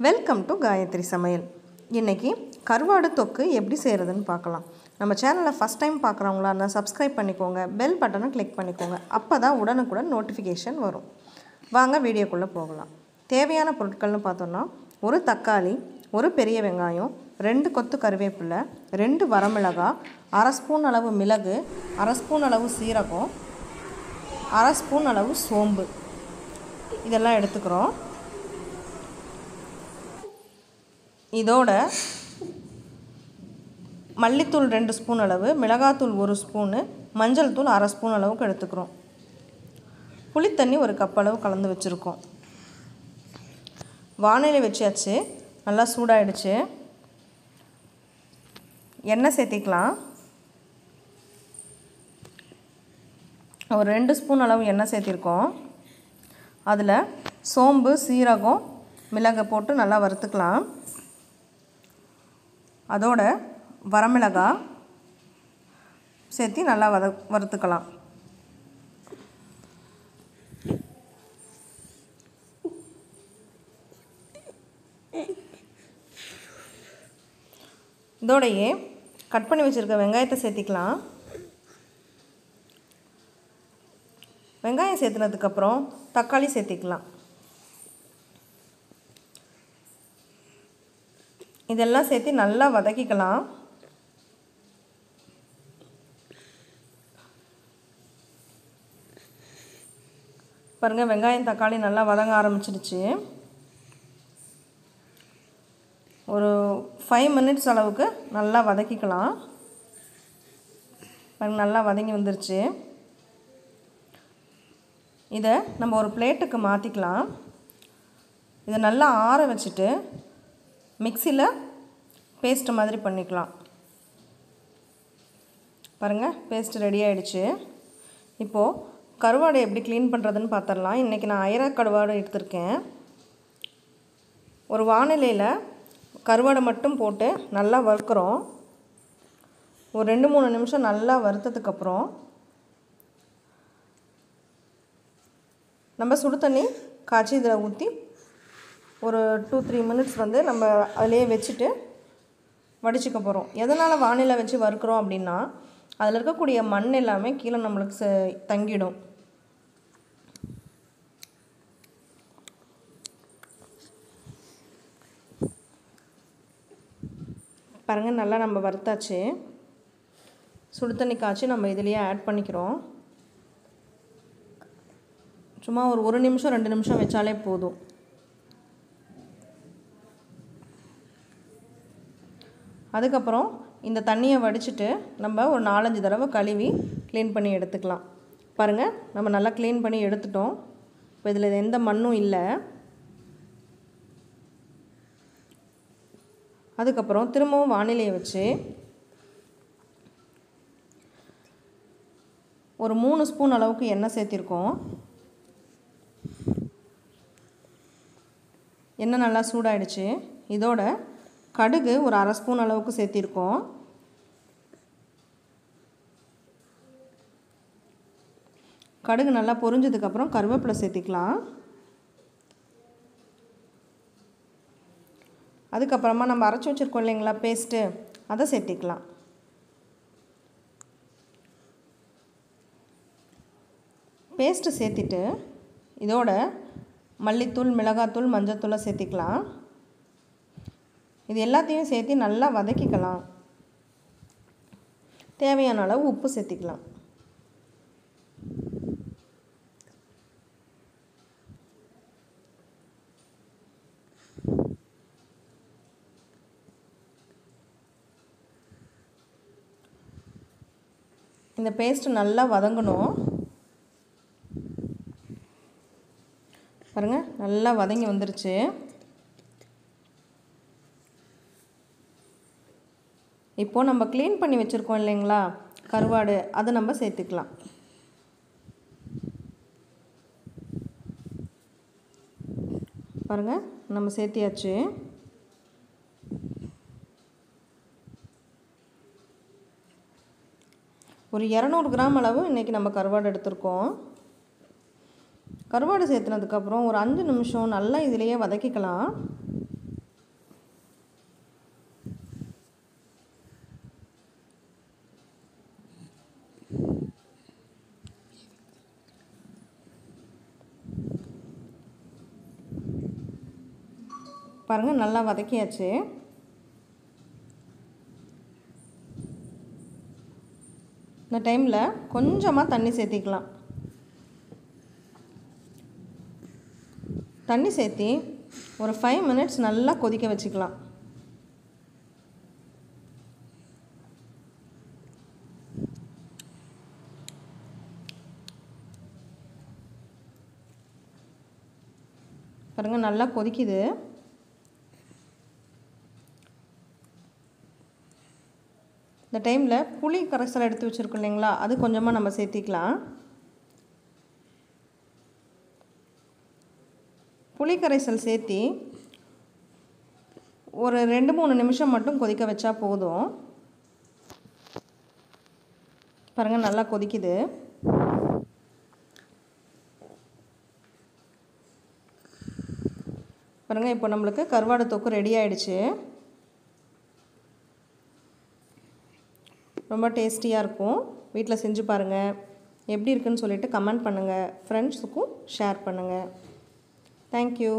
Welcome to Gayatri சமையல் இன்றைக்கி கருவாடு தொக்கு எப்படி செய்கிறதுன்னு பார்க்கலாம். நம்ம சேனலை ஃபஸ்ட் டைம் பார்க்குறவங்களா இருந்தால் சப்ஸ்கிரைப் பண்ணிக்கோங்க பெல் பட்டனை கிளிக் பண்ணிக்கோங்க. அப்போ தான் உடனுக்குடன் நோட்டிஃபிகேஷன் வரும். வாங்க வீடியோக்குள்ளே போகலாம். தேவையான பொருட்கள்னு பார்த்தோன்னா ஒரு தக்காளி ஒரு பெரிய வெங்காயம் ரெண்டு கொத்து கருவேப்பிலை ரெண்டு வரமிளகாய் அரை ஸ்பூன் அளவு மிளகு அரை ஸ்பூன் அளவு சீரகம் அரை ஸ்பூன் அளவு சோம்பு. இதெல்லாம் எடுத்துக்கிறோம். இதோட மல்லித்தூள் ரெண்டு ஸ்பூன் அளவு மிளகாத்தூள் ஒரு ஸ்பூனு மஞ்சள் தூள் அரை ஸ்பூன் அளவுக்கு எடுத்துக்கிறோம். புளித்தண்ணி ஒரு கப் அளவு கலந்து வச்சுருக்கோம். வானிலை வச்சாச்சு நல்லா சூடாயிடுச்சு. எண்ணெய் சேர்த்திக்கலாம். ஒரு ரெண்டு ஸ்பூன் அளவு எண்ணெய் சேர்த்திருக்கோம். அதில் சோம்பு சீரகம் மிளகை போட்டு நல்லா வறுத்துக்கலாம். அதோட வரமிளகாய் சேர்த்து நல்லா வத வறுத்துக்கலாம். இதோடையே கட் பண்ணி வச்சுருக்க வெங்காயத்தை சேர்த்திக்கலாம். வெங்காயம் சேர்த்துனதுக்கப்புறம் தக்காளி சேர்த்திக்கலாம். இதெல்லாம் சேர்த்து நல்லா வதக்கிக்கலாம். பாருங்கள் வெங்காயம் தக்காளி நல்லா வதங்க ஆரம்பிச்சிடுச்சு. ஒரு ஃபைவ் மினிட்ஸ் அளவுக்கு நல்லா வதக்கிக்கலாம். பாருங்கள் நல்லா வதங்கி வந்துருச்சு. இதை நம்ம ஒரு பிளேட்டுக்கு மாற்றிக்கலாம் இதை நல்லா ஆற வச்சுட்டு மிக்சியில் பேஸ்ட்டு மாதிரி பண்ணிக்கலாம். பாருங்கள் பேஸ்ட் ரெடி ஆகிடுச்சு இப்போது கருவாடை எப்படி க்ளீன் பண்ணுறதுன்னு பார்த்துடலாம் இன்றைக்கி நான் அயரா கருவாடை எடுத்திருக்கேன். ஒரு வானிலையில் கருவாடை மட்டும் போட்டு நல்லா வறுக்கிறோம். ஒரு ரெண்டு மூணு நிமிஷம் நல்லா வறுத்ததுக்கப்புறம் நம்ம சுடு தண்ணி காய்ச்சி இதில் ஊற்றி ஒரு டூ த்ரீ மினிட்ஸ் வந்து நம்ம அதிலேயே வச்சுட்டு வடிச்சுக்க போகிறோம் எதனால் வானிலை வச்சு வறுக்கிறோம் அப்படின்னா அதில் இருக்கக்கூடிய மண் எல்லாமே கீழே நம்மளுக்கு தங்கிடும். பாருங்கள் நல்லா நம்ம வறுத்தாச்சு. சுடு தண்ணி காய்ச்சி நம்ம இதுலேயே ஆட் பண்ணிக்கிறோம். சும்மா ஒரு ஒரு நிமிஷம் ரெண்டு நிமிஷம் வச்சாலே போதும். அதுக்கப்புறம் இந்த தண்ணியை வடிச்சிட்டு நம்ம ஒரு நாலஞ்சு தடவை கழுவி க்ளீன் பண்ணி எடுத்துக்கலாம். பாருங்கள் நம்ம நல்லா க்ளீன் பண்ணி எடுத்துட்டோம். இப்போ இதில் எந்த மண்ணும் இல்லை. அதுக்கப்புறம் திரும்பவும் வானிலையை வச்சு ஒரு மூணு ஸ்பூன் அளவுக்கு எண்ணெய் சேர்த்திருக்கோம். எண்ணெய் நல்லா சூடாயிடுச்சு. இதோட கடுகு ஒரு அரை ஸ்பூன் அளவுக்கு சேர்த்திருக்கோம். கடுகு நல்லா பொரிஞ்சதுக்கப்புறம் கருவேப்பிலை சேர்த்திக்கலாம். அதுக்கப்புறமா நம்ம அரைச்சி வச்சுருக்கோம் இல்லைங்களா பேஸ்ட்டு அதை சேர்த்திக்கலாம். பேஸ்ட்டு சேர்த்திட்டு இதோட மல்லித்தூள் மிளகாத்தூள் மஞ்சத்தூளை சேர்த்திக்கலாம். இது எல்லாத்தையும் சேர்த்து நல்லா வதக்கிக்கலாம். தேவையான அளவு உப்பு சேர்த்திக்கலாம். இந்த பேஸ்ட் நல்லா வதங்கணும். பாருங்கள் நல்லா வதங்கி வந்துருச்சு. இப்போது நம்ம க்ளீன் பண்ணி வச்சுருக்கோம் இல்லைங்களா? கருவாடு அதை நம்ம சேர்த்துக்கலாம். பாருங்கள் நம்ம சேர்த்தியாச்சு. ஒரு இரநூறு கிராம் அளவு இன்றைக்கி நம்ம கருவாடு எடுத்திருக்கோம். கருவாடு சேர்த்துனதுக்கப்புறம் ஒரு அஞ்சு நிமிஷம் நல்லா இதிலையே வதக்கிக்கலாம். பாருங்கள் நல்லா வதக்கியாச்சு. இந்த டைமில் கொஞ்சமாக தண்ணி சேர்த்திக்கலாம். தண்ணி சேர்த்தி ஒரு ஃபைவ் மினிட்ஸ் நல்லா கொதிக்க வச்சுக்கலாம். பாருங்கள் நல்லா கொதிக்குது. இந்த டைமில் புளி கரைசல் எடுத்து வச்சுருக்கோம் இல்லைங்களா? அது கொஞ்சமாக நம்ம சேர்த்திக்கலாம். புளி கரைசல் சேர்த்தி ஒரு ரெண்டு மூணு நிமிஷம் மட்டும் கொதிக்க வச்சா போதும். பாருங்கள் நல்லா கொதிக்குது. பாருங்கள் இப்போ நம்மளுக்கு கருவாடு தொக்கு ரெடி ஆகிடுச்சு ரொம்ப டேஸ்டியாக இருக்கும். வீட்டில் செஞ்சு பாருங்கள் எப்படி இருக்குன்னு சொல்லிவிட்டு கமெண்ட் பண்ணுங்கள் ஃப்ரெண்ட்ஸுக்கும் ஷேர் பண்ணுங்கள் தேங்க்யூ